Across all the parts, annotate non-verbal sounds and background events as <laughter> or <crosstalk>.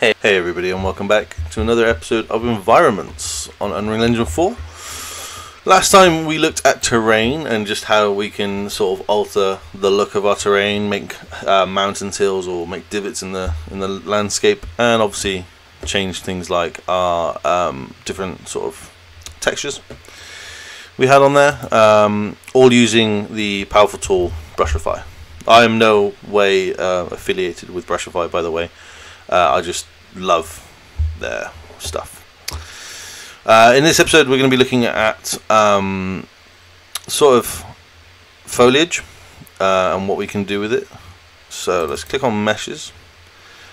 Hey, hey everybody, and welcome back to another episode of Environments on Unreal Engine 4. Last time we looked at terrain and just how we can sort of alter the look of our terrain, make uh, mountain hills or make divots in the in the landscape, and obviously change things like our um, different sort of textures we had on there, um, all using the powerful tool Brushify. I am no way uh, affiliated with Brushify, by the way. Uh, I just love their stuff. Uh, in this episode, we're going to be looking at um, sort of foliage uh, and what we can do with it. So let's click on meshes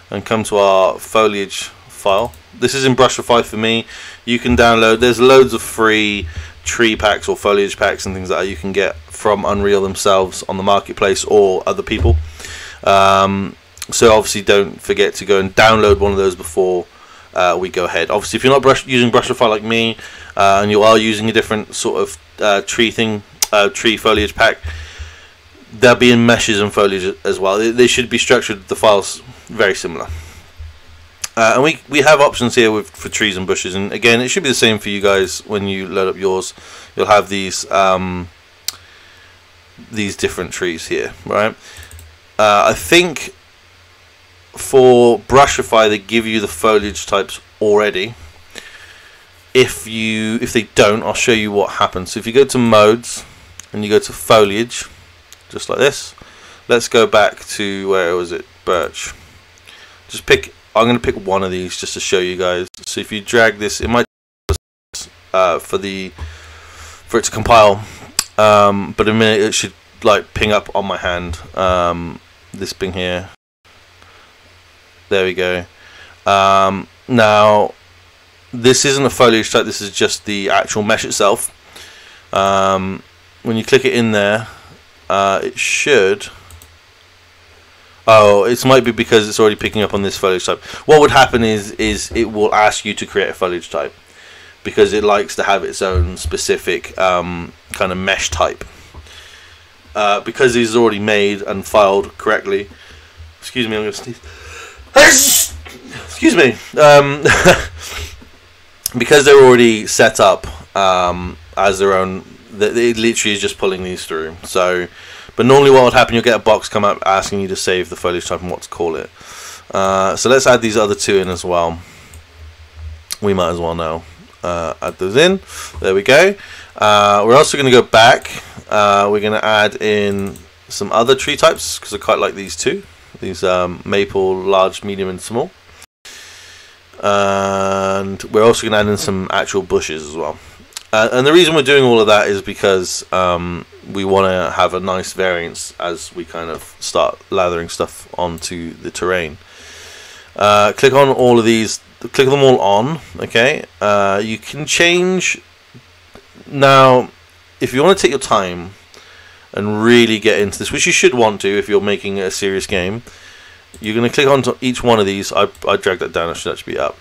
and come to our foliage file. This is in Brushify for me. You can download. There's loads of free tree packs or foliage packs and things that you can get from Unreal themselves on the marketplace or other people. Um, so obviously don't forget to go and download one of those before uh, we go ahead. Obviously if you're not brush using Brushify like me uh, and you are using a different sort of uh, tree thing, uh, tree foliage pack, they'll be in meshes and foliage as well. They, they should be structured, the files very similar. Uh, and we we have options here with for trees and bushes, and again, it should be the same for you guys when you load up yours. You'll have these um, these different trees here, right? Uh, I think for Brushify they give you the foliage types already. If you if they don't, I'll show you what happens. So if you go to modes and you go to foliage, just like this. Let's go back to where was it? Birch. Just pick I'm going to pick one of these just to show you guys. So if you drag this, it might uh, for the for it to compile, um, but in a minute it should like ping up on my hand. Um, this ping here. There we go. Um, now, this isn't a foliage type. This is just the actual mesh itself. Um, when you click it in there, uh, it should Oh, it might be because it's already picking up on this foliage type. What would happen is is it will ask you to create a foliage type because it likes to have its own specific um, kind of mesh type. Uh, because these are already made and filed correctly. Excuse me, I'm going to sneeze. Excuse me. Um, <laughs> because they're already set up um, as their own, it literally is just pulling these through. So but normally what would happen, you'll get a box come up asking you to save the foliage type and what to call it. Uh, so let's add these other two in as well. We might as well now uh, add those in. There we go. Uh, we're also going to go back. Uh, we're going to add in some other tree types because I quite like these two. These um, maple, large, medium, and small. And we're also going to add in some actual bushes as well. Uh, and the reason we're doing all of that is because um, we want to have a nice variance as we kind of start lathering stuff onto the terrain. Uh, click on all of these, click them all on, okay? Uh, you can change, now, if you want to take your time and really get into this, which you should want to if you're making a serious game, you're going to click on each one of these. I, I dragged that down, it should actually be up.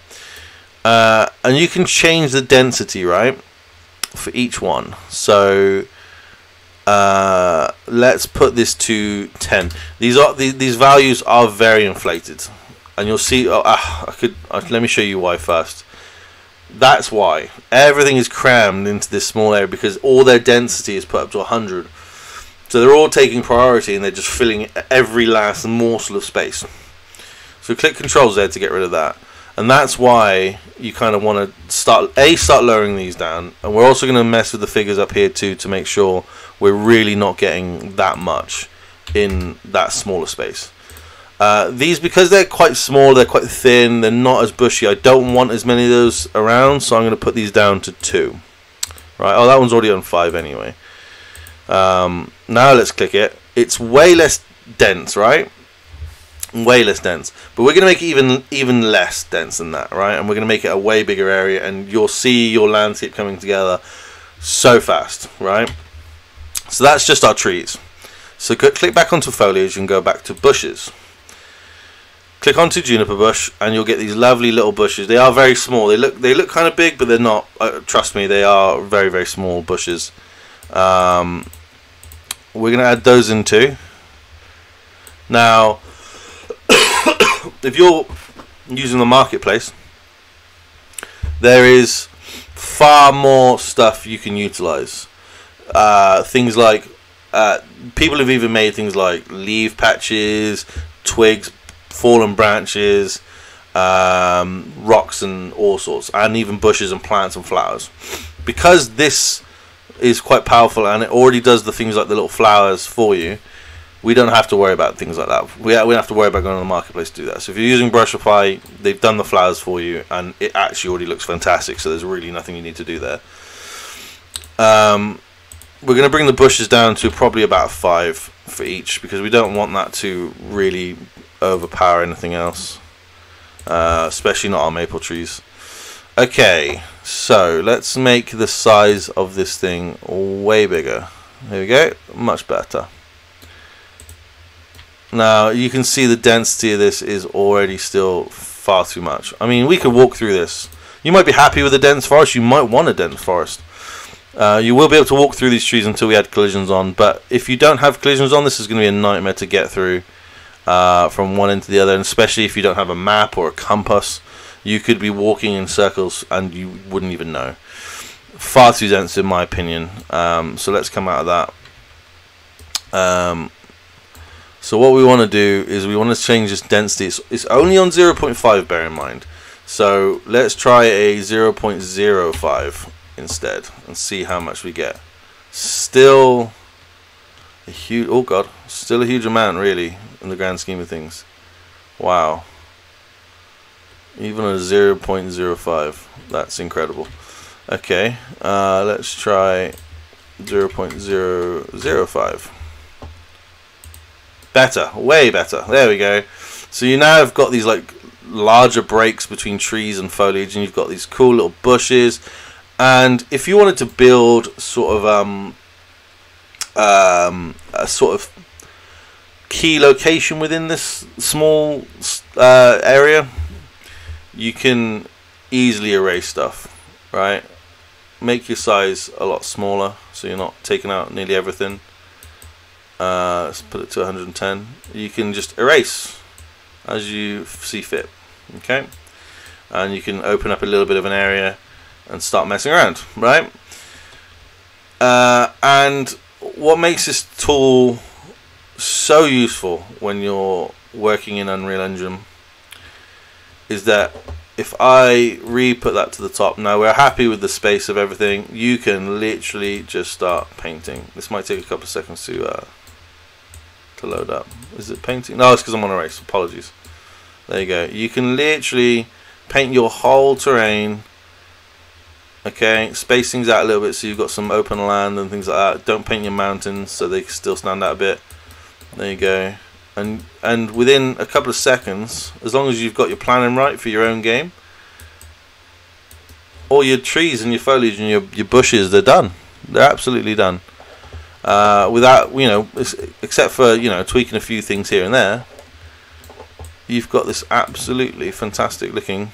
Uh, and you can change the density, right? for each one. So uh, let's put this to 10. These are these, these values are very inflated, and you'll see. Oh, ah, I could uh, let me show you why first. That's why everything is crammed into this small area because all their density is put up to 100. So they're all taking priority and they're just filling every last morsel of space. So click Control Z to get rid of that. And that's why you kind of want to start a start lowering these down. And we're also going to mess with the figures up here too to make sure we're really not getting that much in that smaller space. Uh, these because they're quite small they're quite thin they're not as bushy I don't want as many of those around so I'm going to put these down to two. Right oh that one's already on five anyway um, now let's click it it's way less dense right way less dense. But we're going to make it even even less dense than that, right? And we're going to make it a way bigger area, and you'll see your landscape coming together so fast, right? So that's just our trees. So click back onto foliage and go back to bushes. Click onto juniper bush, and you'll get these lovely little bushes. They are very small. They look they look kind of big, but they're not. Uh, trust me, they are very very small bushes. Um, we're going to add those in too. Now, <coughs> if you're using the marketplace, there is far more stuff you can utilize. Uh, things like uh, people have even made things like leaf patches, twigs, fallen branches, um, rocks, and all sorts, and even bushes and plants and flowers. Because this is quite powerful and it already does the things like the little flowers for you we don't have to worry about things like that. We, we don't have to worry about going to the marketplace to do that. So if you're using Brushify, they've done the flowers for you, and it actually already looks fantastic. So there's really nothing you need to do there. Um, we're going to bring the bushes down to probably about five for each because we don't want that to really overpower anything else, uh, especially not our maple trees. Okay, so let's make the size of this thing way bigger. There we go, much better. Now you can see the density of this is already still far too much. I mean, we could walk through this. You might be happy with a dense forest. You might want a dense forest. Uh, you will be able to walk through these trees until we add collisions on. But if you don't have collisions on, this is going to be a nightmare to get through uh, from one end to the other. And especially if you don't have a map or a compass, you could be walking in circles and you wouldn't even know. Far too dense, in my opinion. Um, so let's come out of that. Um, so what we want to do is we want to change this density. It's, it's only on 0.5, bear in mind. So let's try a 0.05 instead and see how much we get. Still a huge, oh god, still a huge amount really in the grand scheme of things. Wow. Even a 0.05, that's incredible. Okay, uh, let's try 0.005. Better, way better. There we go. So you now have got these like larger breaks between trees and foliage, and you've got these cool little bushes. And if you wanted to build sort of um, um, a sort of key location within this small uh, area, you can easily erase stuff, right? Make your size a lot smaller so you're not taking out nearly everything. Uh, let's put it to 110 you can just erase as you see fit okay? And you can open up a little bit of an area and start messing around right? Uh, and what makes this tool so useful when you're working in Unreal Engine is that if I re-put that to the top now we're happy with the space of everything you can literally just start painting this might take a couple of seconds to uh, to load up. Is it painting? No, it's because I'm on erase. Apologies. There you go. You can literally paint your whole terrain. Okay, space things out a little bit so you've got some open land and things like that. Don't paint your mountains so they can still stand out a bit. There you go. And and within a couple of seconds, as long as you've got your planning right for your own game, all your trees and your foliage and your, your bushes, they're done. They're absolutely done. Uh, without you know except for you know tweaking a few things here and there you've got this absolutely fantastic looking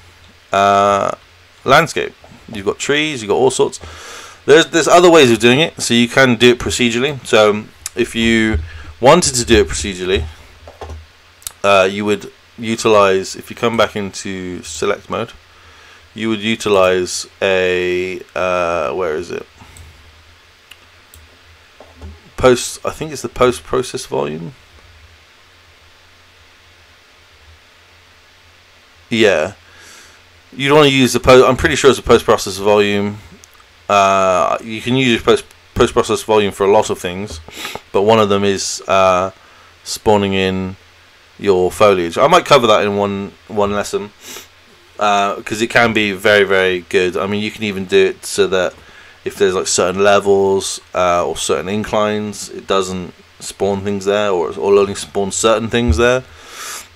uh, landscape. You've got trees you've got all sorts. There's there's other ways of doing it so you can do it procedurally. So if you wanted to do it procedurally uh, you would utilize if you come back into select mode you would utilize a uh, where is it post. I think it's the post process volume. Yeah, you'd want to use the post. I'm pretty sure it's a post process volume. Uh, you can use post post process volume for a lot of things, but one of them is uh, spawning in your foliage. I might cover that in one one lesson because uh, it can be very very good. I mean, you can even do it so that if there's like certain levels uh, or certain inclines, it doesn't spawn things there, or or only spawn certain things there.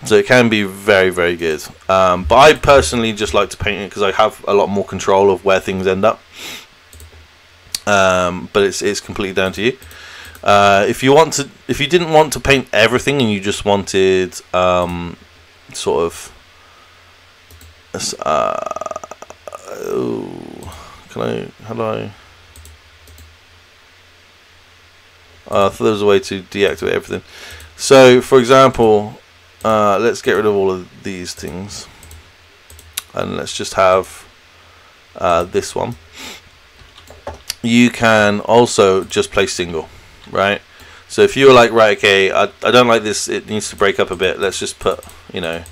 So it can be very very good. Um, but I personally just like to paint it because I have a lot more control of where things end up. Um, but it's it's completely down to you. Uh, if you want to, if you didn't want to paint everything and you just wanted um, sort of uh, oh, can I? How do I? Uh, I thought there was a way to deactivate everything. So, for example, uh, let's get rid of all of these things. and let's just have uh, this one. You can also just play single, right? So if you were like, right, okay, I, I don't like this, it needs to break up a bit, let's just put, you know,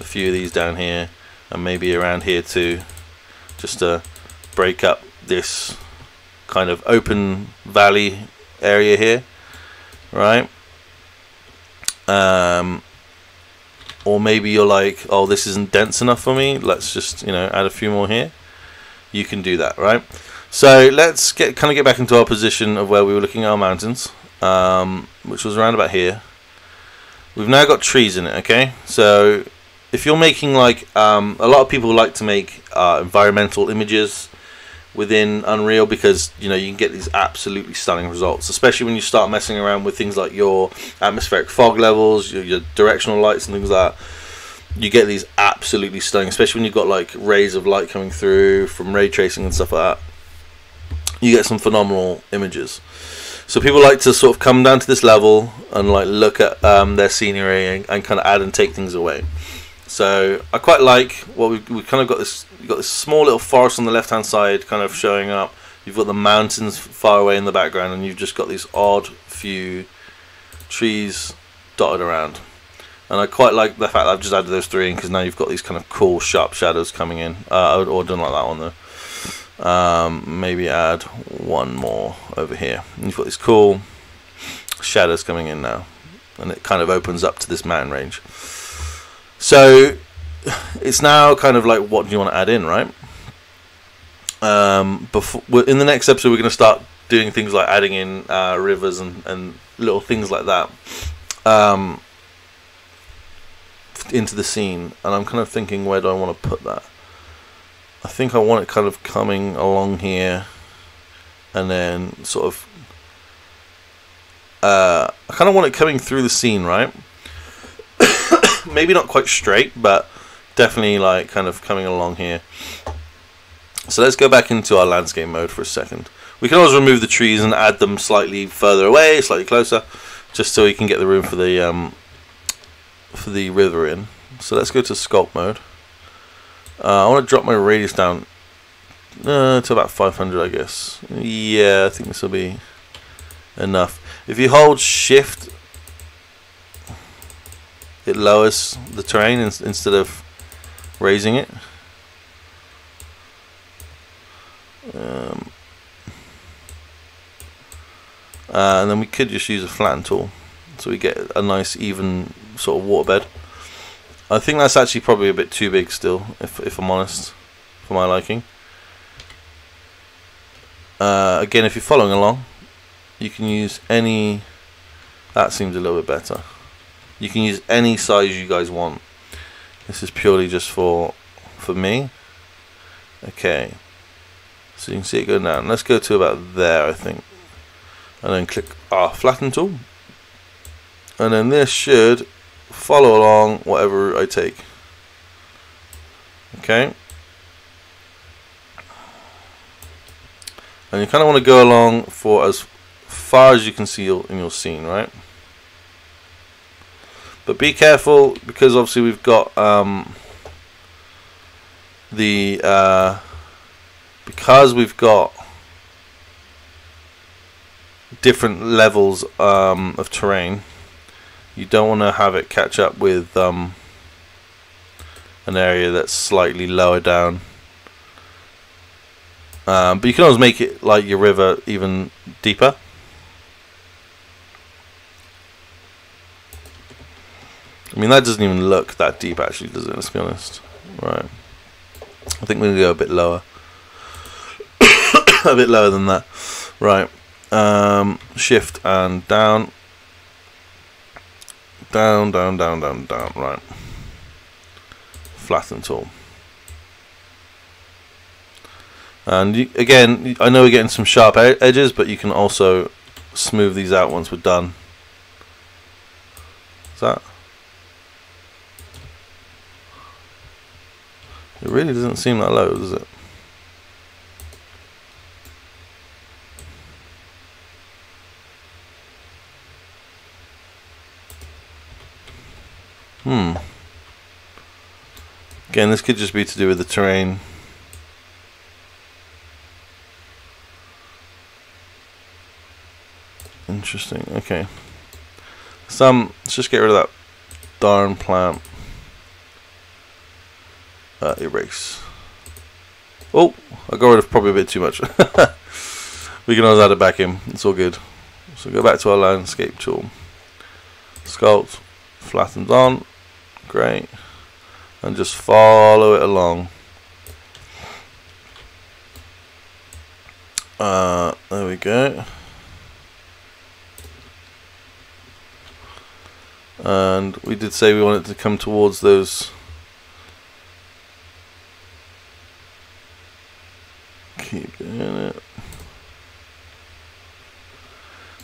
a few of these down here, and maybe around here too, just to break up this kind of open valley area here, right? Um, or maybe you're like, oh, this isn't dense enough for me. Let's just, you know, add a few more here. You can do that, right? So let's get kind of get back into our position of where we were looking at our mountains, um, which was around about here. We've now got trees in it, okay? So if you're making like, um, a lot of people like to make uh, environmental images within Unreal because you know you can get these absolutely stunning results, especially when you start messing around with things like your atmospheric fog levels, your, your directional lights, and things like that. You get these absolutely stunning, especially when you've got like rays of light coming through from ray tracing and stuff like that. You get some phenomenal images. So people like to sort of come down to this level and like look at um, their scenery and, and kind of add and take things away. So I quite like what we've, we've kind of got this got this small little forest on the left hand side kind of showing up. You've got the mountains far away in the background and you've just got these odd few trees dotted around. And I quite like the fact that I've just added those three in because now you've got these kind of cool sharp shadows coming in. Uh, I would order like that one though. Um, maybe add one more over here. And you've got these cool shadows coming in now. And it kind of opens up to this mountain range. So it's now kind of like what do you want to add in, right? Um, before in the next episode, we're going to start doing things like adding in uh, rivers and, and little things like that um, into the scene. And I'm kind of thinking, where do I want to put that? I think I want it kind of coming along here, and then sort of. Uh, I kind of want it coming through the scene, right? <coughs> maybe not quite straight, but definitely like kind of coming along here. So let's go back into our landscape mode for a second. We can always remove the trees and add them slightly further away, slightly closer, just so we can get the room for the um, for the river in. So let's go to sculpt mode. Uh, I want to drop my radius down uh, to about 500, I guess. Yeah, I think this will be enough. If you hold shift it lowers the terrain in, instead of raising it. Um, uh, and then we could just use a flatten tool so we get a nice even sort of waterbed. I think that's actually probably a bit too big still, if, if I'm honest, for my liking. Uh, again, if you're following along, you can use any... That seems a little bit better. You can use any size you guys want. This is purely just for for me. Okay. So you can see it go down. Let's go to about there, I think. And then click our flatten tool. And then this should follow along whatever I take. Okay. And you kind of want to go along for as far as you can see in your scene, right? But be careful because obviously we've got um, the uh, because we've got different levels um, of terrain. You don't want to have it catch up with um, an area that's slightly lower down. Um, but you can always make it like your river even deeper. I mean, that doesn't even look that deep, actually, does it? Let's be honest. Right. I think we're to go a bit lower. <coughs> a bit lower than that. Right. Um, shift and down. Down, down, down, down, down. Right. Flatten tool. And you, again, I know we're getting some sharp edges, but you can also smooth these out once we're done. Is that? It really doesn't seem that low, does it? Hmm. Again, this could just be to do with the terrain. Interesting. Okay. Some. Let's just get rid of that darn plant. Uh, erase. Oh, I got rid of probably a bit too much. <laughs> we can always add it back in. It's all good. So go back to our landscape tool. Sculpt, flattens on. Great. And just follow it along. Uh, there we go. And we did say we wanted to come towards those keep doing it.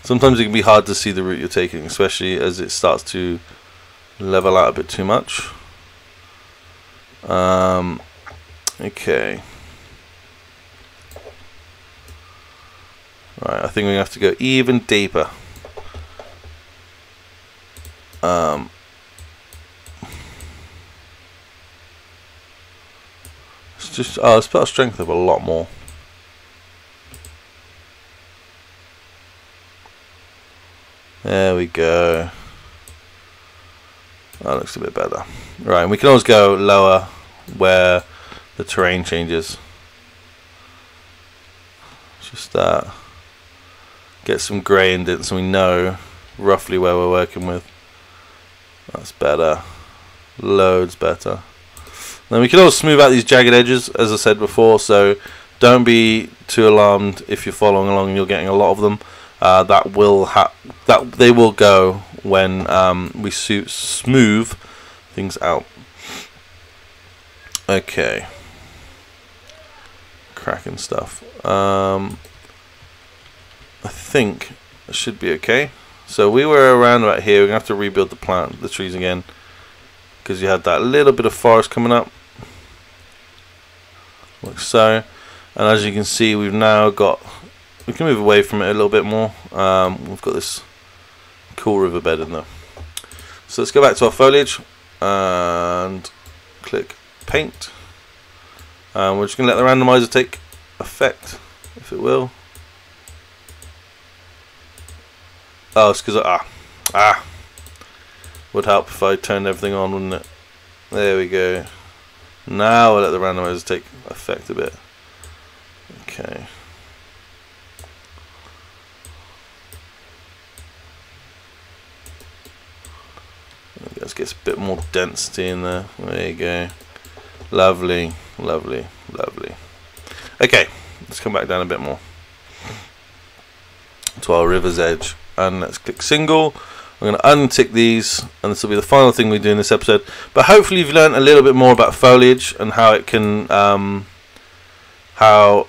Sometimes it can be hard to see the route you're taking, especially as it starts to level out a bit too much. Um, okay. Right, I think we have to go even deeper. Um, it's just, oh, it's put our strength up a lot more. There we go. That looks a bit better. Right, we can always go lower where the terrain changes. Just that. Uh, get some grey in it so we know roughly where we're working with. That's better. Loads better. Then we can also smooth out these jagged edges, as I said before, so don't be too alarmed if you're following along and you're getting a lot of them. Uh, that will ha that they will go when um, we smooth things out. Okay, cracking stuff. Um, I think it should be okay. So we were around about here. We're gonna have to rebuild the plant, the trees again, because you had that little bit of forest coming up, like so. And as you can see, we've now got we can move away from it a little bit more. Um, we've got this cool riverbed in there. So let's go back to our foliage and click paint. And we're just going to let the randomizer take effect, if it will. Oh, it's because ah ah would help if I turned everything on, wouldn't it? There we go. Now I'll let the randomizer take effect a bit. Okay. Let's get a bit more density in there. There you go. Lovely, lovely, lovely. Okay, let's come back down a bit more to our river's edge and let's click single. I'm going to untick these and this will be the final thing we do in this episode. But hopefully you've learned a little bit more about foliage and how it can, um, how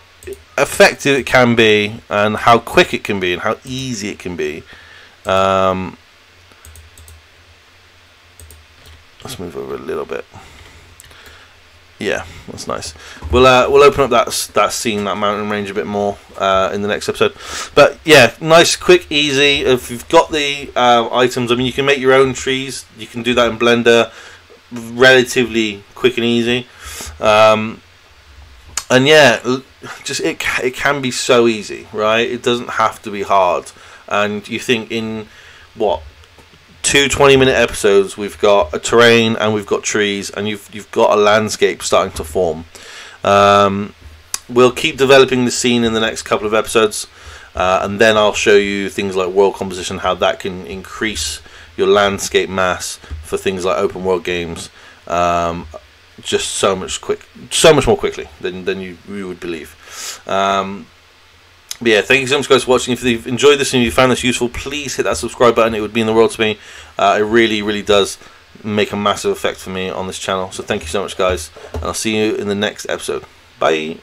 effective it can be and how quick it can be and how easy it can be. Um, Let's move over a little bit. Yeah, that's nice. We'll uh, we'll open up that that scene, that mountain range a bit more uh, in the next episode. But yeah, nice, quick, easy. If you've got the uh, items, I mean, you can make your own trees. You can do that in Blender, relatively quick and easy. Um, and yeah, just it it can be so easy, right? It doesn't have to be hard. And you think in what two 20 minute episodes we've got a terrain and we've got trees and you've you've got a landscape starting to form. Um, we'll keep developing the scene in the next couple of episodes uh, and then I'll show you things like world composition how that can increase your landscape mass for things like open world games um, just so much quick so much more quickly than, than you, you would believe. Um, but yeah, thank you so much, guys, for watching. If you've enjoyed this and you found this useful, please hit that subscribe button. It would mean the world to me. Uh, it really, really does make a massive effect for me on this channel. So thank you so much, guys. And I'll see you in the next episode. Bye.